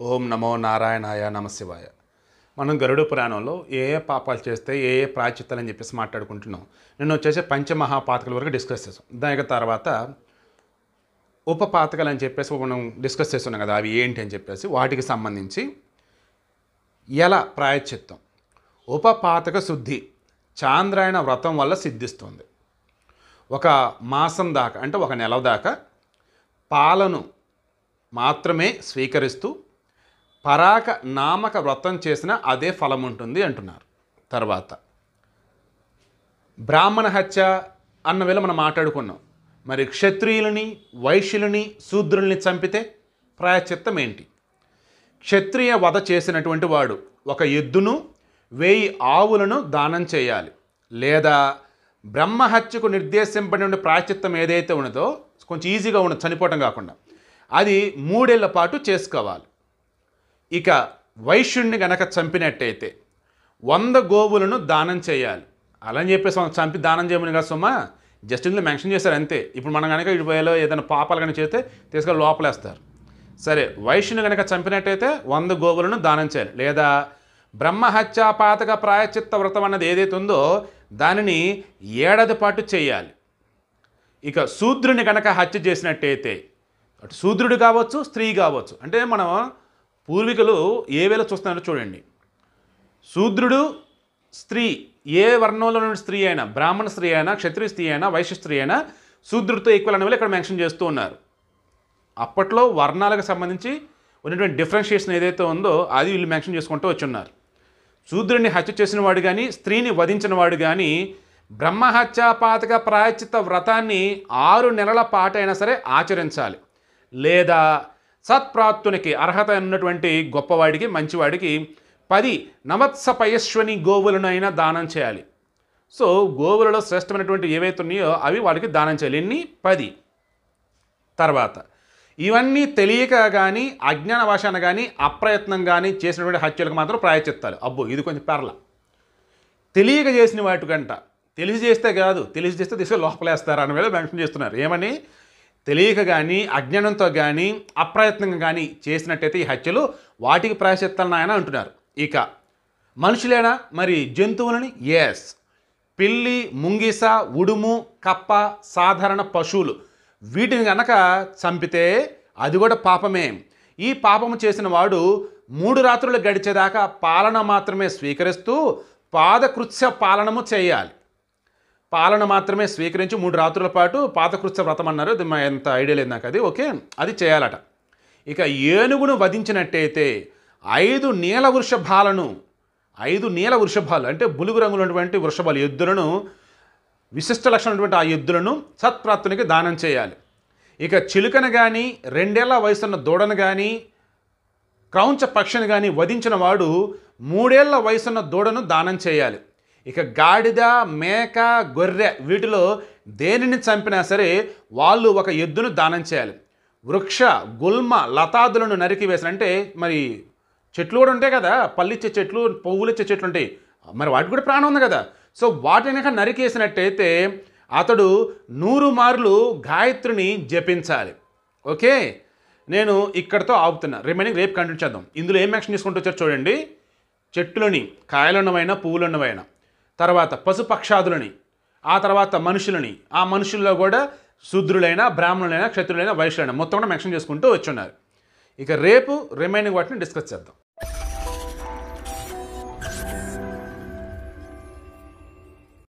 ఓం నమో నారాయణాయ నమశివాయ. మనం గరుడ పురాణంలో ఏ ఏ పాపాలు చేస్తే ఏ ఏ ప్రాచిత్తాలు అని చెప్పేసి మాట్లాడుకుంటున్నాం. నేను వచ్చేసి పంచమహాపాతకల వరకు డిస్కస్ చేసాం. దాని తర్వాత ఉపపాతకాలు అని చెప్పేసి మనం డిస్కస్ చేస్తున్నాం కదా అవి ఏంటి అని చెప్పేసి వాటికి సంబంధించి ఎలా ప్రాయశ్చిత్తం? ఉపపాతక శుద్ధి చాంద్రాయణ వ్రతం వల్ల సిద్ధిస్తుంది. ఒక మాసం దాకా అంటే ఒక నెల దాకా పాలను మాత్రమే స్వీకరిస్తూ పరాక నామక వ్రతం చేసిన అదే ఫలం ఉంటుంది అంటున్నారు. తర్వాత బ్రాహ్మణ హత్య అన్న వేళ మనం మాట్లాడుకున్నాం. మరి క్షత్రియులని వైశ్యులని శూద్రుల్ని చంపితే ప్రాయశ్చిత్తం ఏంటి? క్షత్రియ వధ చేసినటువంటి వాడు ఒక ఎద్దును వెయ్యి ఆవులను దానం చేయాలి. లేదా బ్రహ్మహత్యకు నిర్దేశింపడిన ప్రాయశ్చిత్తం ఏదైతే ఉన్నదో కొంచెం ఈజీగా ఉన్నది చనిపోవటం కాకుండా అది మూడేళ్ళ పాటు చేసుకోవాలి. ఇక వైశ్యుణ్ణి గనక చంపినట్టయితే వంద గోవులను దానం చేయాలి. అలా అని చెప్పేసి చంపి దానం చేయమని కాదు సుమా జస్ట్ ఇందులో మెన్షన్ చేశారు అంతే. ఇప్పుడు మనం కనుక ఇటువైలో ఏదైనా పాపాలు కనుక చేస్తే తీసుకొని లోపలేస్తారు. సరే వైశ్యుని కనుక చంపినట్టయితే వంద గోవులను దానం చేయాలి. లేదా బ్రహ్మహత్యాపాతక ప్రాయచిత్త వ్రతం అన్నది ఏదైతే ఉందో దానిని ఏడాది పాటు చేయాలి. ఇక శూద్రుని కనుక హత్య చేసినట్టయితే అటు శూద్రుడు కావచ్చు స్త్రీ కావచ్చు అంటే మనం పూర్వీకులు ఏ వేళ చూస్తున్నారో చూడండి. శూద్రుడు స్త్రీ ఏ వర్ణంలో నుండి స్త్రీ అయినా బ్రాహ్మణ స్త్రీ అయినా క్షత్రియ స్త్రీ అయినా వైశ్య స్త్రీ అయినా శూద్రుడితో ఈక్వల్ అనే ఇక్కడ మెన్షన్ చేస్తూ ఉన్నారు. అప్పట్లో వర్ణాలకు సంబంధించి ఉన్నటువంటి డిఫరెన్షియేషన్ ఏదైతే ఉందో అది వీళ్ళు మెన్షన్ చేసుకుంటూ వచ్చున్నారు. శూద్రుడిని హత్య చేసిన వాడు కానీ స్త్రీని వధించిన వాడు కానీ బ్రహ్మహత్యాపాతక ప్రాయచిత వ్రతాన్ని ఆరు నెలల పాటైనా సరే ఆచరించాలి. లేదా సత్ప్రాప్తునికి అర్హత ఉన్నటువంటి గొప్పవాడికి మంచివాడికి పది నవత్స పయస్వని గోవులను అయినా దానం చేయాలి. సో గోవులలో శ్రేష్టమైనటువంటి ఏవైతే ఉన్నాయో అవి వాడికి దానం చేయాలి. ఎన్ని? పది. తర్వాత ఇవన్నీ తెలియక కానీ అజ్ఞాన భాషన కానీ అప్రయత్నం కానీ చేసినటువంటి హత్యలకు మాత్రం ప్రాయచిత్తాలు అబ్బో ఇది కొంచెం పెరల. తెలియక చేసిన వాటి కంట తెలిసి చేస్తే కాదు తెలిసి చేస్తే తీసుకొని లోపలేస్తారు అని వేళ మెన్షన్ చేస్తున్నారు. ఏమని? తెలియక కానీ అజ్ఞానంతో కానీ అప్రయత్నంగా కానీ చేసినట్టయితే ఈ హత్యలు వాటికి ప్రాయచిత్తాలను ఆయన అంటున్నారు. ఇక మనుషులేనా? మరి జంతువులని? ఎస్ పిల్లి ముంగిస ఉడుము కప్ప సాధారణ పశువులు. వీటిని గనక చంపితే అది కూడా పాపమే. ఈ పాపము చేసిన వాడు మూడు రాత్రులు గడిచేదాకా పాలన మాత్రమే స్వీకరిస్తూ పాదకృత్య పాలనము చేయాలి. పాలన మాత్రమే స్వీకరించి మూడు రాత్రుల పాటు పాతకృత్య వ్రతం అన్నారు. అది మా ఎంత ఐడియా లేదు నాకు అది. ఓకే అది చేయాలట. ఇక ఏనుగును వధించినట్టయితే ఐదు నీల వృషభాలను ఐదు నీల వృషభాలు అంటే బులుగు రంగులటువంటి వృషభాలు ఎద్దులను విశిష్ట లక్షణం ఉన్నటువంటి ఆ ఎద్దులను సత్ప్రాప్తునికి దానం చేయాలి. ఇక చిలుకను కానీ రెండేళ్ళ వయసున్న దూడను కానీ క్రౌంచ పక్షిని కానీ వధించిన వాడు మూడేళ్ళ వయసున్న దూడను దానం చేయాలి. ఇక గాడిద మేక గొర్రె వీటిలో దేనిని చంపినా సరే వాళ్ళు ఒక ఎద్దును దానం చేయాలి. వృక్ష గుల్మ లతాదులను నరికి వేసిన అంటే మరి చెట్లు కూడా ఉంటాయి కదా పళ్ళిచ్చే చెట్లు పువ్వులు ఇచ్చే చెట్లు ఉంటాయి. మరి వాటికి కూడా ప్రాణం ఉంది కదా. సో వాటిని నరికేసినట్టయితే అతడు నూరు మార్లు గాయత్రిని జపించాలి. ఓకే? నేను ఇక్కడతో ఆపుతున్నా. రిమైనింగ్ రేపు కంటిన్యూ చేద్దాం. ఇందులో ఏం యాక్షన్ తీసుకుంటూ వచ్చారు చూడండి. చెట్టులని కాయలున్నవైనా పువ్వులున్నవైనా. తర్వాత పశుపక్షాదులని ఆ తర్వాత మనుషులని ఆ మనుషుల్లో కూడా శూద్రులైన బ్రాహ్మణులైన క్షత్రులైన వైశ్యులైన మొత్తం కూడా మెన్షన్ చేసుకుంటూ వచ్చున్నారు. ఇక రేపు రిమైనింగ్ వాటిని డిస్కస్ చేద్దాం.